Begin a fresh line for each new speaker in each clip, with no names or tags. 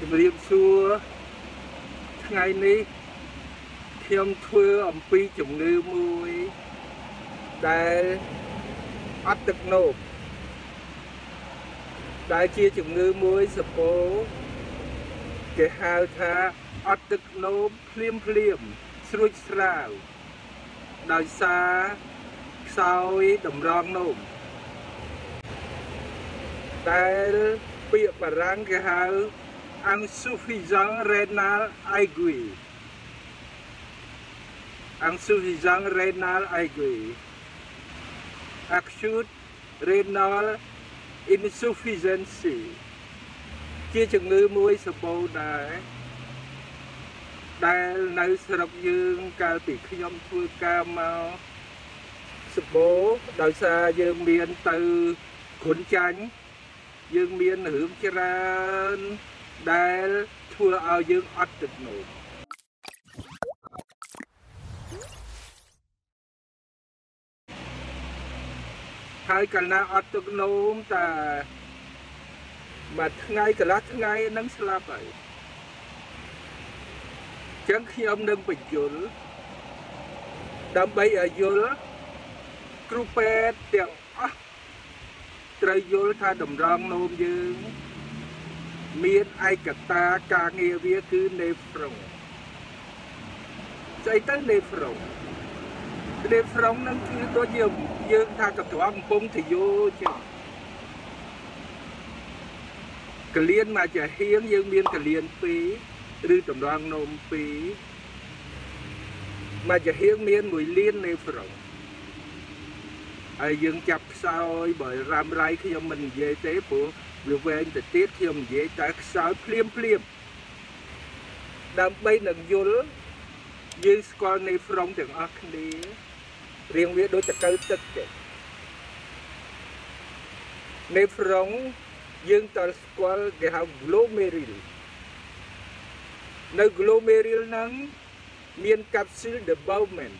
ជំរាបសួរថ្ងៃនេះខ្ញុំធ្វើអំពីជំងឺមួយដែលអត់ទឹកនោមដែលជាជំងឺមួយសពោគេហៅថាអត់ទឹកនោមភ្លាមភ្លាមស្រួចស្រាវដោយសារខ្សោយតម្រងនោមដែលពាក្យបារាំងគេហៅ insuffisant renal aiguë insuffisant renal aiguë acute renal insufficiency ជាជំងឺមួយសម្បូរដែរដែលនៅស្រុកយើងកាលពីខ្ញុំធ្វើការមកសម្បូរដោយសារយើងមានទៅគ្រុនចាញ់យើងមានរឿងច្រើន ដែលធ្វើឲ្យយើងអត់ទឹកនោមហើយកណ្ណាអត់ទឹកនោមតែមួយថ្ងៃកន្លះថ្ងៃនឹងស្លាប់ហើយចឹងខ្ញុំនឹងបញ្យលដើម្បីឲ្យយល់គ្រូពេទ្យទាំងអស់ត្រូវយល់ថាតម្រងនោមយើង មានឯកតាការងារវាគឺ nephron ស្អីទៅ nephron nephron ហ្នឹងគឺដូចជាយើងថាកត្រងកំពុងទយោចឹងកលៀនមកចាហៀងយើងមានកលៀន2ឬតម្រងនោម2មកចាហៀងមាន1លាន nephron ហើយយើងចាប់ខ្សោយបើរ៉ាំរៃខ្ញុំមិននិយាយទេព្រោះ វាវែងទៅទៀតខ្ញុំនិយាយតែខ្សោយភ្លាមភ្លាមដើម្បីនឹងយល់យើងស្គាល់នៃហ្វ្រុងទាំងអស់គ្នារៀងវាដូចតកៅទឹកទេនៃហ្វ្រុងយើងតើស្គាល់គេហៅ glomerul នៅ glomerul ហ្នឹងមាន capsule de Bowman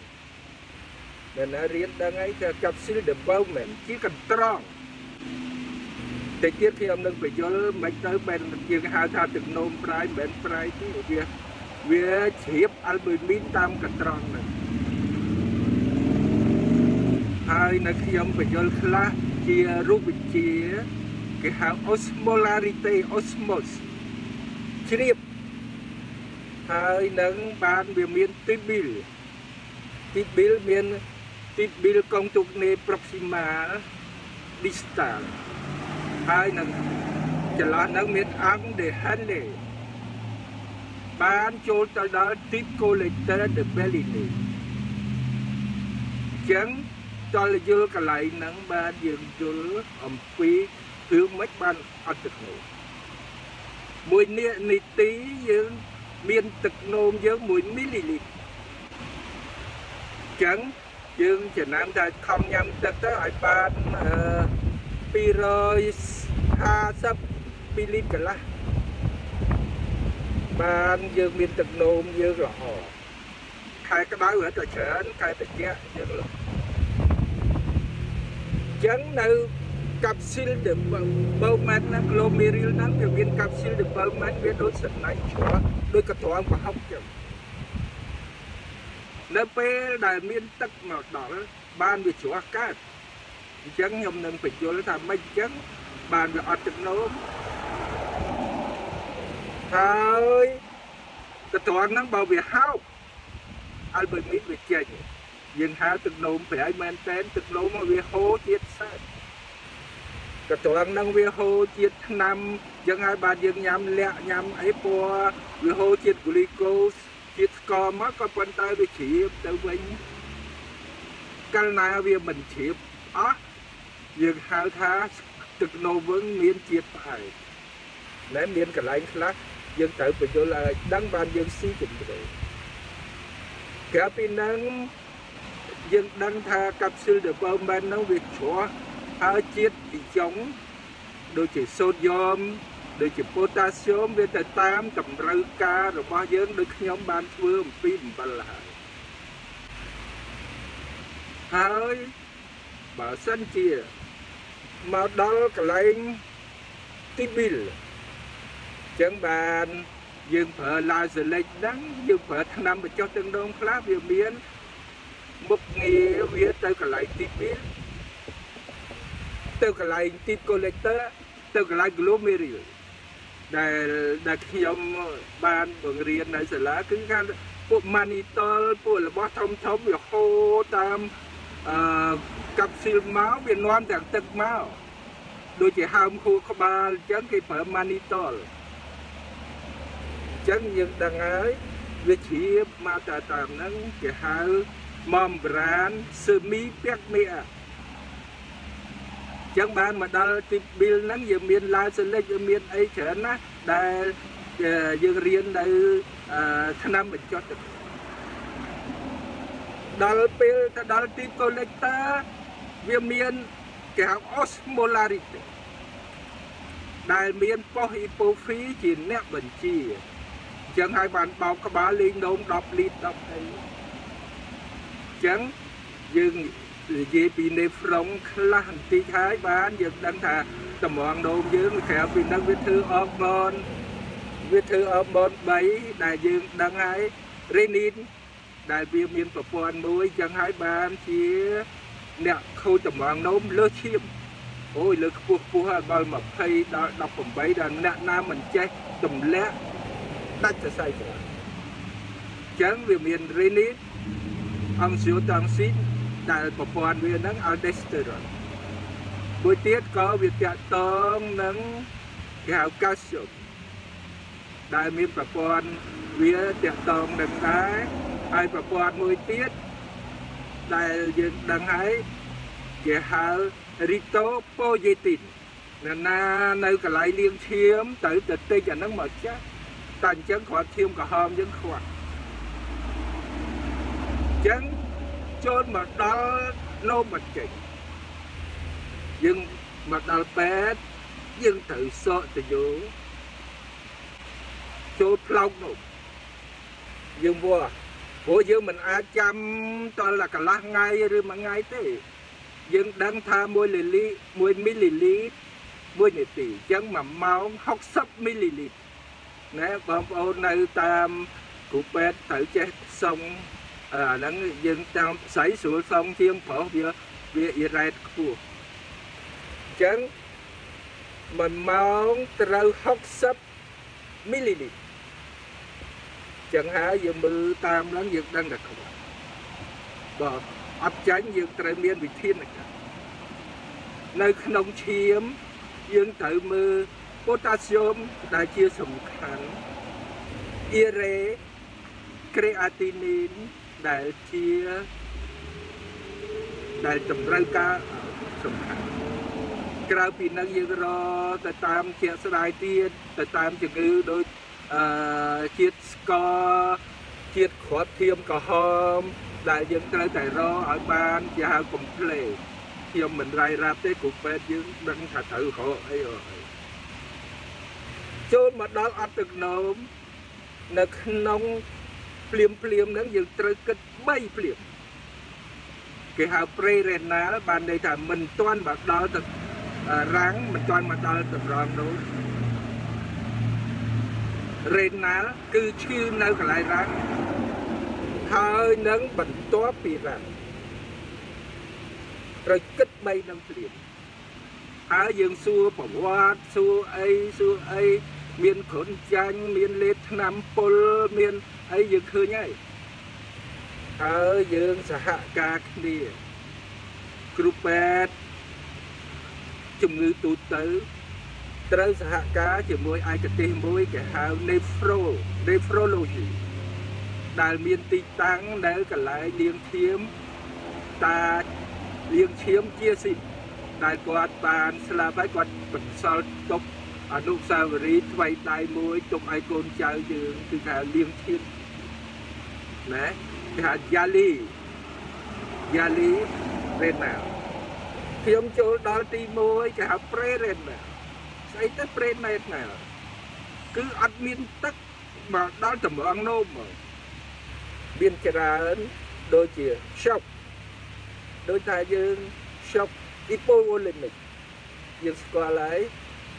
ដែលណារៀនដឹងហើយថា capsule de Bowman ជាកន្ត្រង តិចទៀតខ្ញុំនឹងបញ្យល់មិនទៅបែរជាគេហៅថាទឹកនោមប្រៃមិនមែនប្រៃទេវាវាជ្រាបអាល់ប៊ូមីនតាមកន្ត្រងហ្នឹងហើយនៅខ្ញុំបញ្យល់ខ្លះជារូបវិទ្យាគេហៅ osmolarity osmos ជ្រាបហើយនឹងបានវាមាន tibil tibil មាន tibil កងទុកនេ proximal distal ហើយនឹងចន្លោះហ្នឹងមានអង្គដេហាន់លេបានចូលទៅដល់ tip collector de Bellini ចឹងតលយល់កន្លែងហ្នឹងបានយើងយល់អំពីរឿងមិនបានអត់ទឹកនោមមួយនីតិយើងមានទឹកនោមយើង1មីលីលីត្រចឹងយើងចំណាំតែខំញ៉ាំទឹកទៅឲ្យបានអឺ 250មីលីត្រកន្លះបានយើងមានទឹកនោមយើងល្អខែក្តៅរត់តែច្រើនខែត្រជាក់យើងល្អចឹងនៅកាប់ស៊ីលដេបើម៉ាត់ណាក្លូមេរីលហ្នឹងវាមានកាប់ស៊ីលដេបើម៉ាត់វាដូចសណ្ដែកជ្រោះដូចកត្រងប្រហុកចឹងនៅពេលដែលមានទឹកមកដល់បានវាជ្រោះកើត អញ្ចឹងខ្ញុំនឹងបញ្យល់ថាមិនអញ្ចឹងបានវាអត់ទឹកនោមហើយកត្រងហ្នឹងបើវាហោកអាល់ប៊ីមីនវាចេញយើងហៅទឹកនោមប្រៃមែនតែនទឹកនោមវាហូរជាតិសើតកត្រងហ្នឹងវាហូរជាតិថ្នាំយ៉ាងហើយបានយើងញ៉ាំលាក់ញ៉ាំអីពណ៌វាហូរជាតិហ្គូលីកូសជាតិស្ករមកក៏ប៉ុន្តែវាជ្រាបទៅវិញកាលណាវាមិនជ្រាបអស់ យើងហៅថាទឹកនោមវិញមានជាតិផ្អែមតែមានកន្លែងខ្លះយើងត្រូវបញ្យល់ឲ្យដឹងបានយើងស៊ីជំរឿក្រៅពីនឹងយើងដឹងថាកាប់ស៊ុលដបឺមែននោះវាជ្រោះហើយជាតិទីចុងដូចជាសូដ្យមដូចជាប៉ូតាស្យូមវាទៅតាមតម្រូវការរបស់យើងដូចខ្ញុំបានធ្វើអំពីអំបិលហើយហើយបើសិនជា មកដល់កន្លែងទីប៊ីលចឹងបានយើងប្រើឡាយសលេចហ្នឹងយើងប្រើថ្នាំបញ្ចុះទឹកនោមខ្លះវាមានមុខងារវាទៅកន្លែងទី2ទៅកន្លែងទី collector ទៅកន្លែង glomerule ដែលដែលខ្ញុំបានបង្រៀននៅសាលាគឺការពួក manitol ពួករបស់ធំធំវាហូរតាម អឺកាប់ស៊ីលមកវានាំទាំងទឹកមកដូចជាហើមខួរក្បាលអញ្ចឹងគេប្រើ manitol អញ្ចឹងយើងដឹងហើយវាជ្រាបមកតែតាមហ្នឹងគេហៅ membran semi pigment ចឹងបានមកដល់ទី bill ហ្នឹងយើងមានឡាយសលិចយើងមានអីច្រើនណាស់ដែលយើងរៀននៅឆ្នាំបញ្ចុះទឹក ដល់ពេលទៅដល់ទី collector វាមានគេហៅ osmolarity ដែលមានប៉ុសអ៊ីប៉ូហ្វីជាអ្នកបញ្ជាចឹងហើយបានបោកក្បាលលេងនោម10លីត្រ10អីចឹងយើងនិយាយពីនេហ្វ្រុងខ្លះបន្តិចហើយបានយើងដឹងថាតម្រងនោមយើងក្រៅពីនឹងវាធ្វើអបបនវាធ្វើអបបន3ដែលយើងដឹងហើយរេនីន ដែលវាមានប្រព័ន្ធមួយចឹងហើយបានជាអ្នកខូចតម្រងនោមលើសឈាមអូយលើខ្ពស់ខ្ពស់ហើយដល់20ដល់18ដល់អ្នកណាមិនចេះទម្លាក់ដាច់សរសៃច្រាចឹងវាមានរេនីនអង់ស៊ីអូតង់ស៊ីនដែលប្រព័ន្ធវាហ្នឹង aldosterone មួយទៀតក៏វាតាក់ទងនឹងគេហៅ calcium ដែលមានប្រព័ន្ធវាតាក់ទងនឹងដែរ ហើយប្រព័ន្ធមួយទៀតដែលយើងដឹងហើយគេហៅ ritopoietin ណាណានៅកន្លែងលាងឈាមទៅទៅតិចអាហ្នឹងមកចាស់តែអញ្ចឹងគ្រាន់ឈាមក្រហមយើងខ្វះអញ្ចឹងចូលមកដល់នោមមកចេញយើងមកដល់ពេទ្យយើងត្រូវសកទៅយោចូលផ្លោកនោះយើងវល់ ព្រោះយើងមិនអាចចាំតលកន្លះថ្ងៃឬមួយថ្ងៃទេ យើងដឹងថា1លីលី1មីលីលីត្រ1នាទីអញ្ចឹង1ម៉ោង60មីលីលីត្រណែបងប្អូននៅតាមគ្រូពេទ្យត្រូវចេះសុំអាហ្នឹងយើងតាមស្រីស្រួលសុំជាងប្រុសវាវាអ៊ីរ៉ែតខ្ពស់អញ្ចឹង1ម៉ោងត្រូវ60មីលីលីត្រ ចឹងហើយយើងមើលតាមឡើងយើងដឹងតែខ្វះបាទអត់ចាញ់យើងត្រូវមានវិធានការនៅក្នុងឈាមយើងត្រូវមើលប៉ូតាស្យូមដែលជាសំខាន់អ៊ីរ៉េក្រេអាទីនីនដែលជាដែលតម្រូវការសំខាន់ក្រៅពីនឹងយើងរទៅតាមជាស្ដាយទៀតទៅតាមជំងឺដូច អឺជាតិស្ករជាតិគ្រាប់ធៀមក្រហម ដែលយើងត្រូវតែរកឲ្យបានជាហៅកំ pl េខ្ញុំមិនរាយរាប់ទេគ្រូពេទ្យយើងដឹងថាត្រូវរកអីអីចូលមកដល់អត់ទឹកនោមនៅក្នុងភ្លាមភ្លាមហ្នឹងយើងត្រូវគិត3ភ្លាមគេហៅ pre renal បានន័យថាមិនទាន់មកដល់ទឹករាំងមិនទាន់មកដល់តម្រងនោះ renal គឺឈឺនៅកន្លែងរាំងហើយនឹងបន្ទាប់ពីរាំងត្រូវគិត3នឹងព្រាមហើយយើងសួរប្រវត្តិសួរអីសួរអីមានគ្រុនចាញ់មានលេបថ្នាំពុលមានអីយើងឃើញហើយហើយយើងសហការគ្នាគ្រូពេទ្យជំងឺទូទៅ ត្រូវសហការជាមួយឯកទេសមួយគេហៅ nephro nephrology ដែលមានទីតាំងនៅកន្លែងលាងឈាមតាលាងឈាមជាស៊ីដែលគាត់បានស្លាប់ហើយគាត់បន្សល់ទុកអនុស្សាវរីយ៍ថ្មីដៃមួយទុកឲ្យកូនចៅយើងគឺថាលាងឈាមណាគេហៅយ៉ាលីយ៉ាលីរេណាខ្ញុំចូលដល់ទី1គេហៅប្រេរេណាស្អីទៅប្រេណេតណាគឺអត់មានទឹកមកដល់តម្រងនោមមកមានច្រើនដូចជា shock ដូចថាយើង shock hypothalamic យើងស្គាល់ហើយ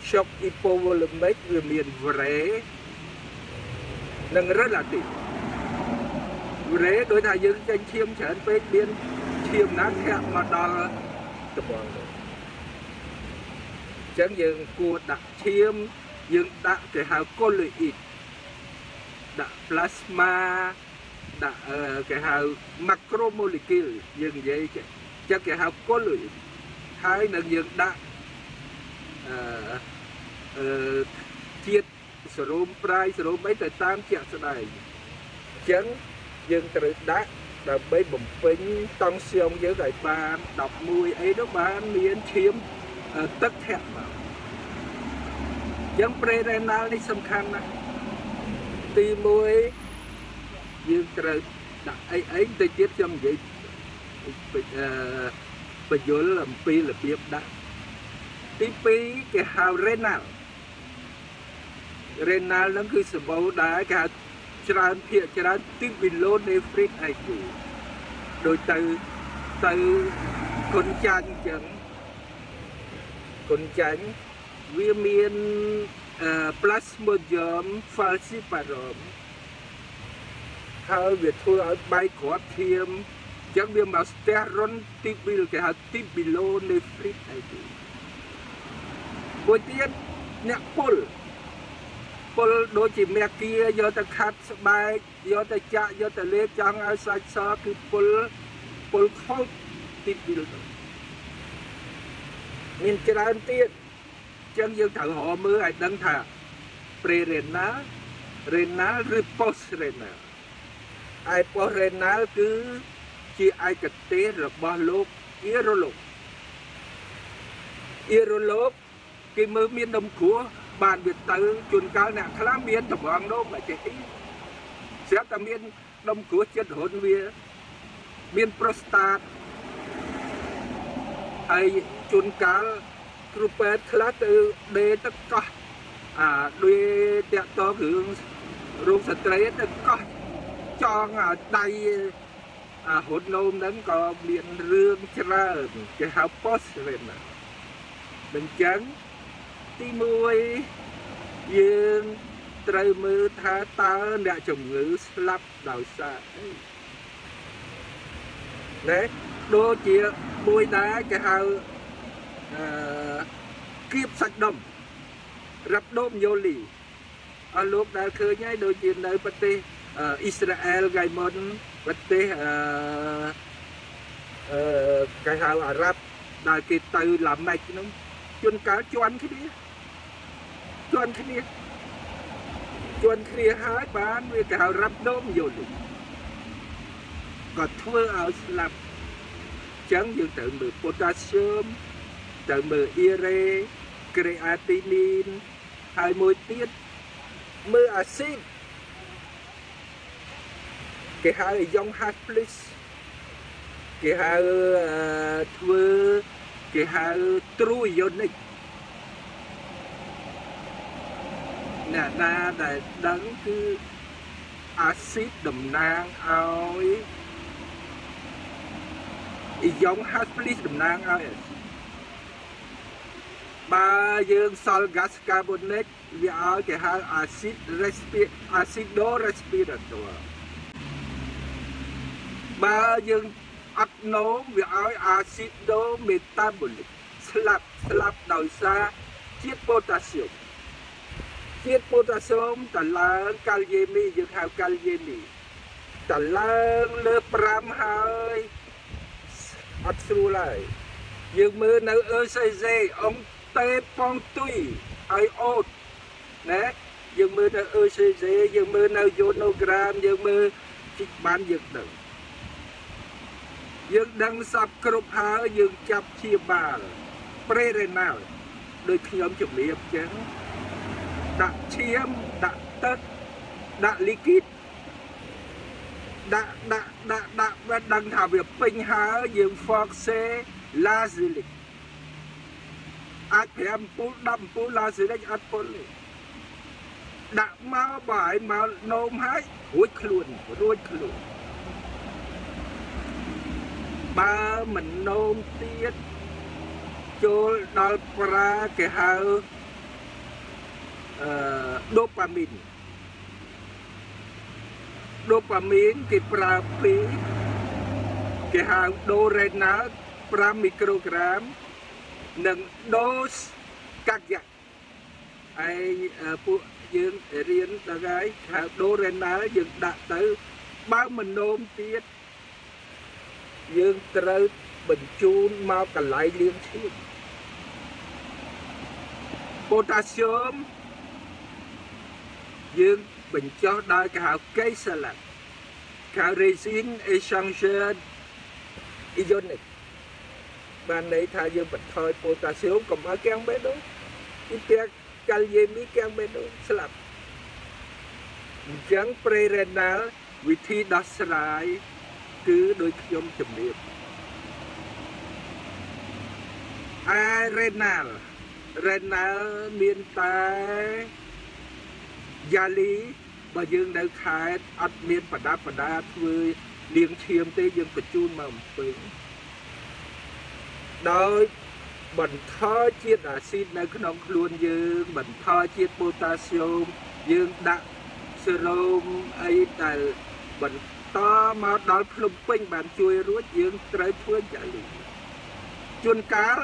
ខ្យុកអ៊ីប៉ូវូលមិកវាមានវរេនិងរ៉េឡាទីវវរេដោយថាយើងចេញឈាមច្រើនពេកមានឈាមណាធាក់មកដល់ត្បល់នោះអញ្ចឹងយើងគួរដាក់ឈាមយើងដាក់គេហៅកូលូអ៊ីតដាក់ plasma ដាក់គេហៅ macromolecule យើងនិយាយចឹងគេហៅកូលូអ៊ីតហើយនឹងយើងដាក់អឺអឺជាតិសរោមប្រាយសរោមអីទៅតាមជាក់ស្ដែងអញ្ចឹងយើងត្រូវដាក់ដើម្បីបំពេញតង់សៀងយើងឲ្យបាន11អីនោះបានមានឈាម ទឹកធាក់មកយ៉ាងប្រេរ៉េណាល់នេះសំខាន់ណាស់ទី1យើងត្រូវដាក់អីអីទៅទៀតខ្ញុំនិយាយអឺបញ្យលអំពីរបៀបដាក់ទី2គេហៅ renal renal ហ្នឹងគឺសម្បូរដែរគេហៅច្រើនភាកច្រើនទីពីឡូនេហ្វ្រីតអីគូដូចទៅទៅគុនចាញ់អញ្ចឹង គុនចាញ់វាមាន Plasmodium falciparum ហើយវាធ្វើឲ្យបែកគ្រាប់ឈាមអញ្ចឹងវាមកស្ទះរុនទីប៊ីលគេហៅទីប៊ីឡូនេហ្វ្រីតអីទៅមួយទៀតអ្នកពុលពុលដូចជាមេគាយកទៅខាត់ស្បែកយកទៅចាក់យកទៅលេបចង់ឲ្យសាច់សគឺពុលពុលខូចទីប៊ីល មានច្រើនទៀតចឹងយើងត្រូវរកមើលឲ្យដឹងថា pre-renal renal ឬ post-renal ឯ post-renal គឺជាឯកទេសរបស់លោក urolog urolog គេមើលមានដុំគ្រោះបានវាទៅជួនកាលអ្នកខ្លះមានតំងនោមតែចេះអីស្រាប់តែមានដុំគ្រោះចិត្តរុនវា មានប្រូស្តាតហើយ ជួនកាលគ្រូពេទ្យខ្លះទៅដេទៅកោះអាដូចតាក់តងរឿងរោគស្ត្រីទៅកោះចងអាដៃអាហ៊ុននោមហ្នឹងក៏មានរឿងច្រើនគេហៅ post renal មិនចឹងទី1យើងត្រូវមើលថាតើអ្នកជំងឺស្លាប់ដោយសារអីណែដូចជាមួយដែរគេហៅ អឺគៀបសាច់ដុំរ៉ាប់ដុំយូលីអស់លោកដែលឃើញហើយដូចជានៅប្រទេសអ៊ីស្រាអែលថ្ងៃមុនប្រទេសអឺអឺគេហៅអារ៉ាប់ដែលគេទៅឡាម៉េចនោះជួនកាលជន់គ្នាជន់គ្នាជន់គ្នាហើយបានវាគេហៅរ៉ាប់ដុំយូលីក៏ធ្វើឲ្យស្លាប់ចឹងយើងត្រូវមើលប៉ូតាស្យូម ត្រូវមើលអ៊ីរ៉េក្រេអាទីនីនហើយមួយទៀតមើលអាស៊ីតគេហៅយ៉ងហាស់ភ្លីសគេហៅធ្វើគេហៅទ្រូយ៉ូនិកអ្នកណាដែលដឹងគឺអាស៊ីតតំណាងឲ្យអ៊ីយ៉ងហាស់ភ្លីសតំណាងឲ្យអាស៊ីត បើយើងសល់ gas carbonic វាឲ្យគេហៅ acid respir acido respirator បើយើងអត់នោមវាឲ្យ acido metabolic ស្លាប់ស្លាប់ដោយសារជាតិប៉ូតាស្យូមជាតិប៉ូតាស្យូមតឡើងកាល់យេមីយើងហៅកាល់យេមីតឡើងលើ5ហើយអត់ស្រួលហើយយើងមើលនៅ ECG អង្គ តេប៉ងទុយឲ្យអូតណាយើងមើលទៅ ECG យើងមើលនៅ Yonogram យើងមើលជីកបានយើងដឹងយើងដឹងសពគ្រប់ហើយយើងចាប់ជាបាល Pre-renal ដូចខ្ញុំជំរាបចឹងដាក់ឈាមដាក់ទឹកដាក់លីគីតដាក់ដាក់ដាក់ដាក់បើដឹងថាវាពេញហើយយើង Foxe Lazilic អាច5អំពូល10អំពូលឡាសេរិចអត់ពុលទេដាក់មកបើឲ្យមកនោមហើយរួចខ្លួនរួចខ្លួនបើមិននោមទៀតចូលដល់ប្រាគេហៅអឺដូប៉ាមីនដូប៉ាមីនគេប្រើពីគេហៅដូរ៉េណាល់5មីក្រូក្រាម និងដូសកាក់យ៉ាឯពួកយើងរៀនដល់ហើយហៅដូរ៉េណាល់យើងដាក់ទៅបើមិននោមទៀតយើងត្រូវបញ្ជូនមកកន្លែងលាងឈាមប៉ូតាស្យូមយើងបញ្ចុះដោយគេហៅកេសាឡាគេហៅ resin échangeur ionic បានន័យថាយើងបន្ថយប៉ូតាស្យូមកុំឲ្យកាំងបេះដូងពីពាក់កាល់យេមីកាំងបេះដូងស្លាប់អញ្ចឹង pre-renal វិធីដោះស្រាយគឺដោយខ្ញុំជំរាបអា renal renal មានតែយ៉ាលីបើយើងនៅខេត្តអត់មានបដាបដាធ្វើលៀងឈាមទេយើងបញ្ជូនមកអំពើ ដោយបន្ថយជាតិអាស៊ីតនៅក្នុងខ្លួនយើងបន្ថយជាតិប៉ូតាស្យូមយើងដាក់សេរ៉ូមអីដែលបន្តមកដល់ភ្នំពេញបានជួយរួចយើងត្រូវធ្វើយ៉ាងនេះជួនកាល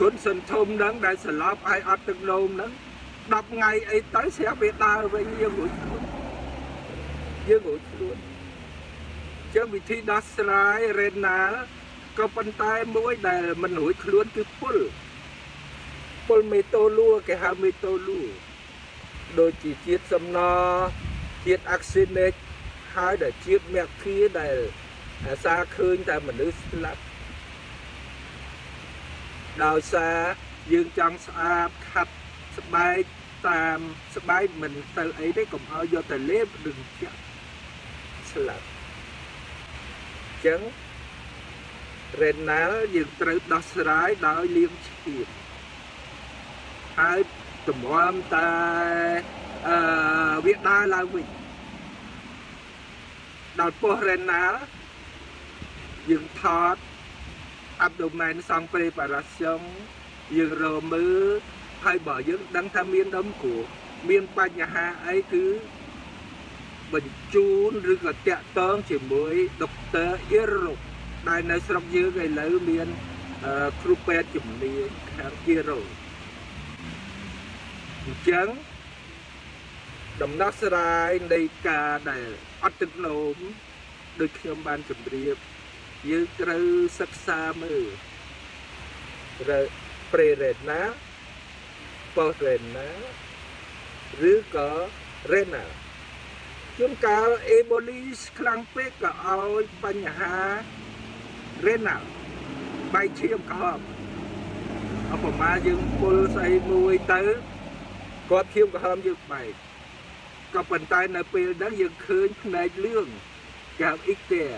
គុណសន្ធុំនឹងដែលស្លាប់ឲ្យអត់ទឹកនោមនឹង10ថ្ងៃអីទៅស្រាប់វាដើរវិញយើងរួចខ្លួនយើងរួចខ្លួនចឹងវិធីដោះស្រាយរ៉េណាល់ ក៏ប៉ុន្តែមួយដែលមិនរួចខ្លួនគឺពុលពុលមេតូលូគេហៅមេតូលូដូចជាជាតិសំណជាតិអាក់ស៊ីនេកហើយដែលជាតិមាក់ធាដែលអាសាឃើញតែមនុស្សស្លាប់ដោយសារយើងចង់ស្អាតខាត់ស្បែកតាមស្បែកមិនទៅអីទេកុំឲ្យយកទៅលេបឬចាក់ស្លាប់ចឹង រ៉េណាល់យើងត្រូវដោះស្រាយដោយលាងឈាមហើយតម្រាំតែអឺវាដើរឡើងវិញដល់ពោះរ៉េណាល់យើងថត abdomen សង់ preparation យើងរមើលហើយបើយើងដឹងថាមានដុំគ្រោះមានបញ្ហាអីគឺបញ្ជូនឬក៏តាក់ទងជាមួយដុកទ័រអ៊ីរ៉ុប ដែលនៅស្រុកយើងឥឡូវមានគ្រូពេទ្យជំនាញខាងអ៊ីរ៉ុបអញ្ចឹងដំណោះស្រាយនៃការដែលអត់ទឹកនោមដូចខ្ញុំបានជម្រាបយើងត្រូវសិក្សាមើលត្រូវ pre-rena post-rena ឬក៏ rena ជួនកាល eboli ខ្លាំងពេកក៏ឲ្យបញ្ហា rena បែកឈាមក្រហមអបមាយើងពុលស្អីមួយទៅគាត់ឈាមក្រហមយើងបែកក៏ប៉ុន្តែនៅពេលហ្នឹងយើងឃើញផ្នែកលឿងគេហៅ icter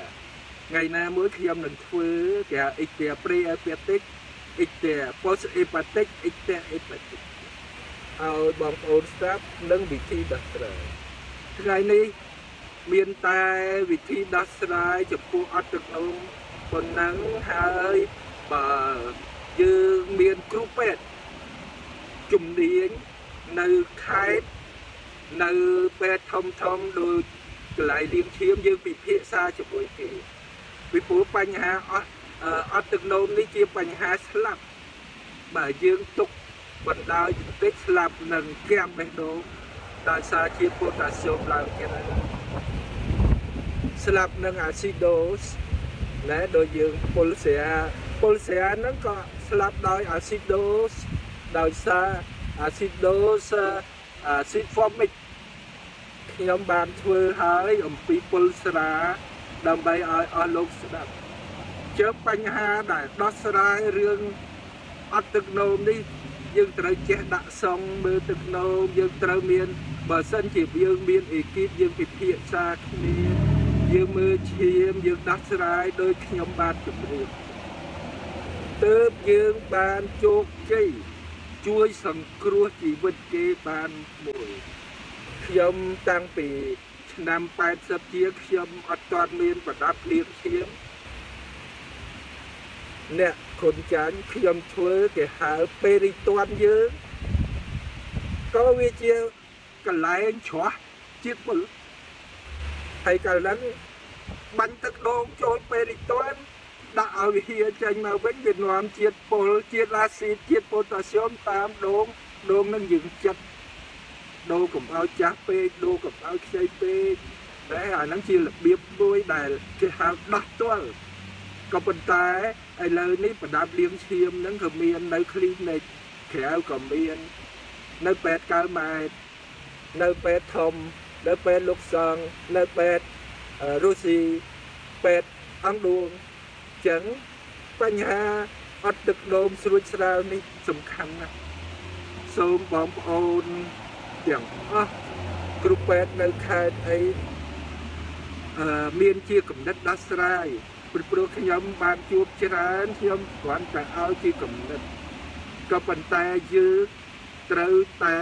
ថ្ងៃណាមួយខ្ញុំនឹងធ្វើគេហៅ icter pre-hepatic icter post-hepatic icter hepatic ឲ្យបងប្អូនស្ដាប់និងវិធីដោះស្រាយថ្ងៃនេះមានតែវិធីដោះស្រាយចំពោះអត់ទឹកនោម ប៉ុណ្ណឹងហើយបើយើងមានគ្រូពេទ្យជំនាញនៅខេត្តនៅពេទ្យធំធំដូចកន្លែងលៀងឈាមយើងពិភាក្សាជាមួយគេពីព្រោះបញ្ហាអត់អត់ទឹកនោមនេះជាបញ្ហាស្លាប់បើយើងទុកបណ្ដោយបន្តិចស្លាប់នឹងគាំបេះដូងដោយសារជាប៉ូតាស្យូមឡើងទៀតហើយស្លាប់នឹងអាស៊ីដូស ណែដោយយើងពុលស្រាពុលស្រាហ្នឹងក៏ស្លាប់ដោយអាស៊ីដូសដោយសារអាស៊ីដូសអាស៊ីហ្វូមិកខ្ញុំបានធ្វើហើយអំពីពុលស្រា ដើម្បីឲ្យអស់លោកស្ដាប់ជើបញ្ហាដែលដោះស្រាយរឿងអត់ទឹកនោមនេះយើងត្រូវចេះដាក់សងមើលទឹកនោមយើងត្រូវមានបើសិនជាយើងមានអេគីបយើងពិភាក្សាគ្នា យើងមើលឈាមយើងដោះស្រាយដោយខ្ញុំបានជម្រាបទើបយើងបានជោគជ័យជួយសង្គ្រោះជីវិតគេបានមួយខ្ញុំតាំងពីឆ្នាំ80ជាខ្ញុំអត់ទាន់មានប្រដាប់ភ្លៀងឈាមអ្នកគុណចាញ់ខ្ញុំធ្វើគេហៅពេលរីតាន់យើងក៏វាជាកន្លែងច្រោះជាតិពុល ហើយកាលហ្នឹងបាញ់ទឹកដូងចូលពេលរីតាន់ដាក់ឲ្យវាហៀចេញមកវិញវានាំជាតិពុលជាតិអាស៊ីតជាតិប៉ូតាស្យូមតាមដូងដូងនឹងយើងចិត្តដូងកុំឲ្យចាស់ពេកដូងកុំឲ្យខ្ចីពេកតែអាហ្នឹងជារបៀបមួយដែលគេហៅដោះទល់ក៏ប៉ុន្តែឥឡូវនេះប្រដាប់លាងឈាមហ្នឹងក៏មាននៅគ្លីនិកក្រៅក៏មាននៅពេទ្យកើម៉ែតនៅពេទ្យធំ នៅពេទ្យលោកសង្ឃនៅពេទ្យរុស្ស៊ីពេទ្យអង្គឌួងចឹងបញ្ហាអត់ទឹកដូមស្រួចស្រាវនេះសំខាន់ណាស់សូមបងប្អូនទាំងអស់គ្រូពេទ្យនៅខេត្តអីអឺមានជាកំណត់ដោះស្រាយព្រោះព្រោះខ្ញុំបានជួបច្រើនខ្ញុំគ្រាន់តែឲ្យជាកំណត់ក៏ប៉ុន្តែយើងត្រូវតែ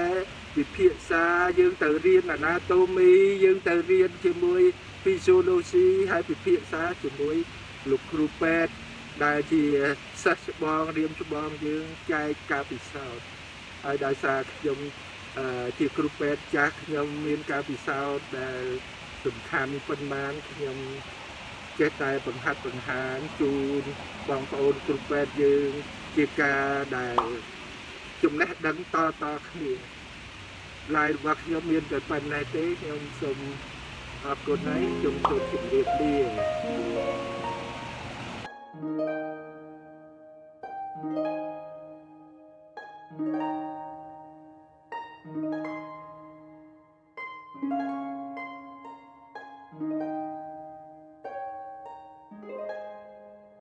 វិភាសាយើងទៅរៀន anatomy យើងទៅរៀនជាមួយ physiology ហើយវិភាសាជាមួយលោកគ្រូពេទ្យដែលជាសិស្សច្បងរៀមច្បងយើងចែកការពិសោធន៍ហើយដោយសារខ្ញុំជាគ្រូពេទ្យចាស់ខ្ញុំមានការពិសោធន៍ដែលសំខាន់ប៉ុន្មានខ្ញុំចេះតែបង្ហាត់បង្ហាញជូនបងប្អូនគ្រូពេទ្យយើងជាការដែលចំណេះដឹងតតគ្នា ឡាយរបស់ខ្ញុំមានតែប៉ុណ្ណេះទេខ្ញុំសូមអរគុណហើយខ្ញុំសូមជម្រាបលា